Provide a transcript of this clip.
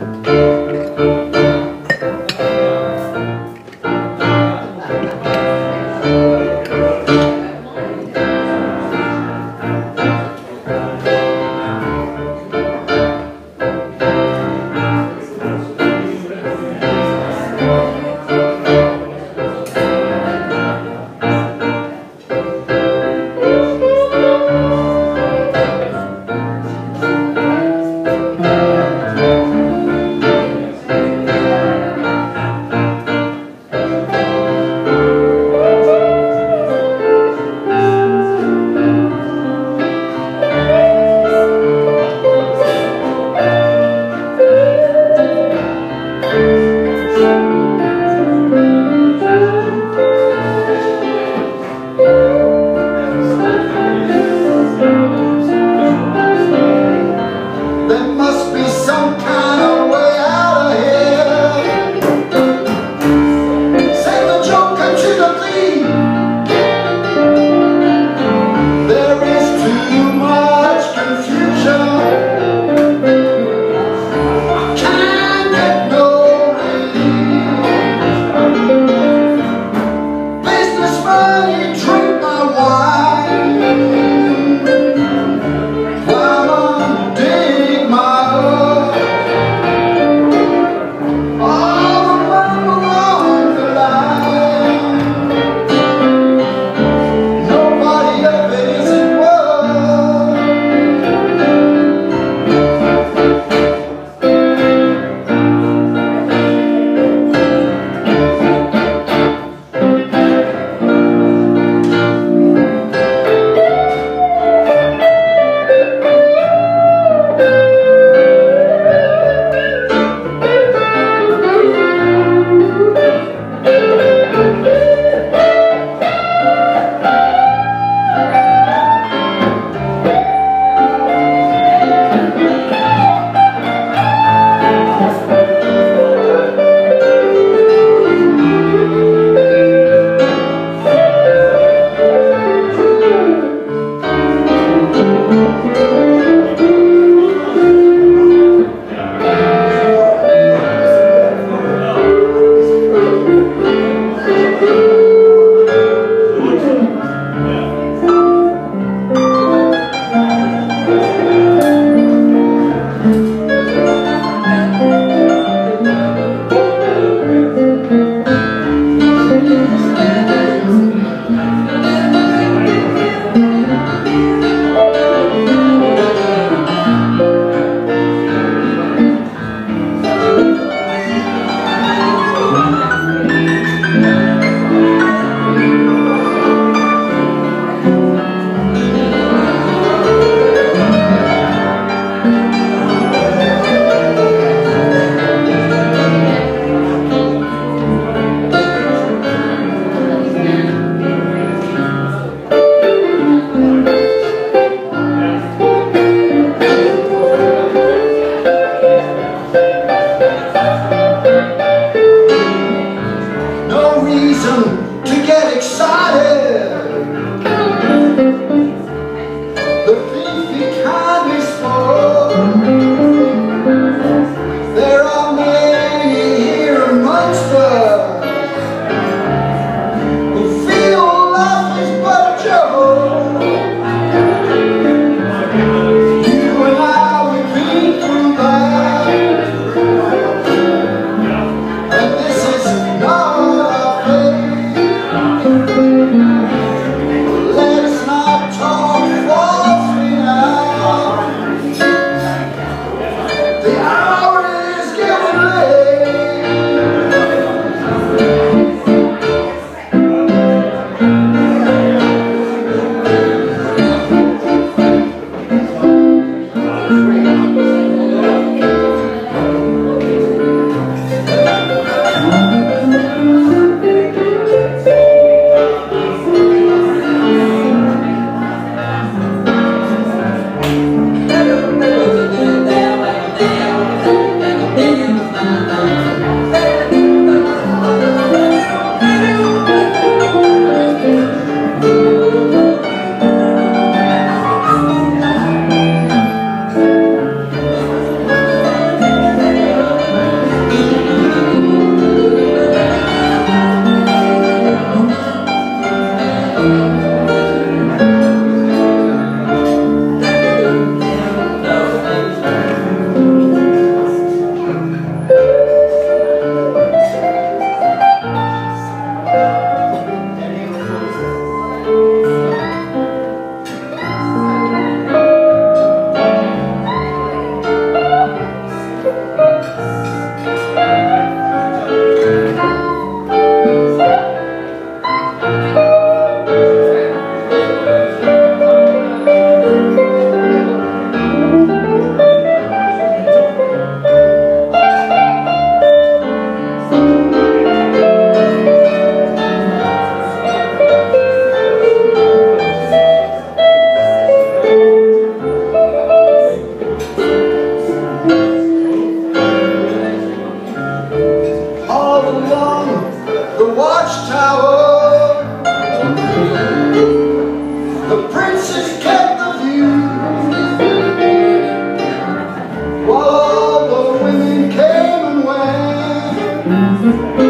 Música the watchtower. The princess kept the view. While the women came and went.